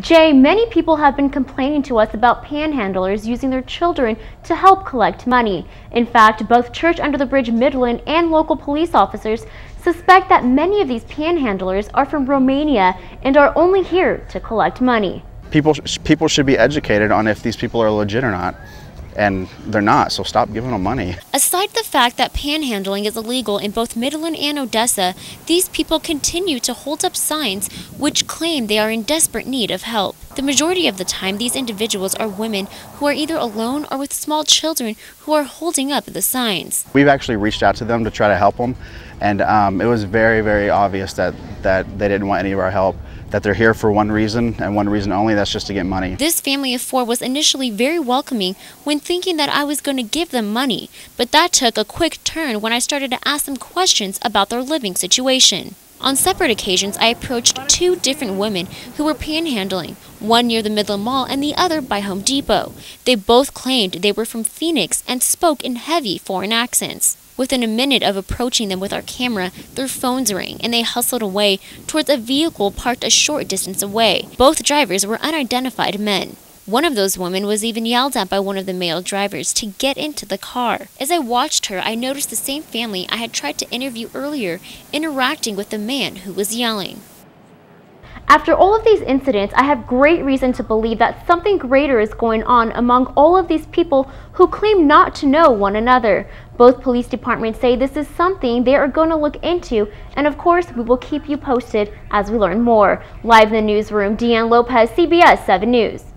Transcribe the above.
Jay, many people have been complaining to us about panhandlers using their children to help collect money. In fact, both Church Under the Bridge Midland and local police officers suspect that many of these panhandlers are from Romania and are only here to collect money. People, people should be educated on if these people are legit or not and they're not, so stop giving them money. Aside the fact that panhandling is illegal in both Midland and Odessa, these people continue to hold up signs which claim they are in desperate need of help. The majority of the time, these individuals are women who are either alone or with small children who are holding up the signs. We've actually reached out to them to try to help them, and um, it was very, very obvious that, that they didn't want any of our help that they're here for one reason and one reason only, that's just to get money. This family of four was initially very welcoming when thinking that I was going to give them money, but that took a quick turn when I started to ask them questions about their living situation. On separate occasions, I approached two different women who were panhandling, one near the Midland Mall and the other by Home Depot. They both claimed they were from Phoenix and spoke in heavy foreign accents. Within a minute of approaching them with our camera, their phones rang and they hustled away towards a vehicle parked a short distance away. Both drivers were unidentified men. One of those women was even yelled at by one of the male drivers to get into the car. As I watched her, I noticed the same family I had tried to interview earlier interacting with the man who was yelling. After all of these incidents, I have great reason to believe that something greater is going on among all of these people who claim not to know one another. Both police departments say this is something they are going to look into, and of course, we will keep you posted as we learn more. Live in the newsroom, DeAnn Lopez, CBS 7 News.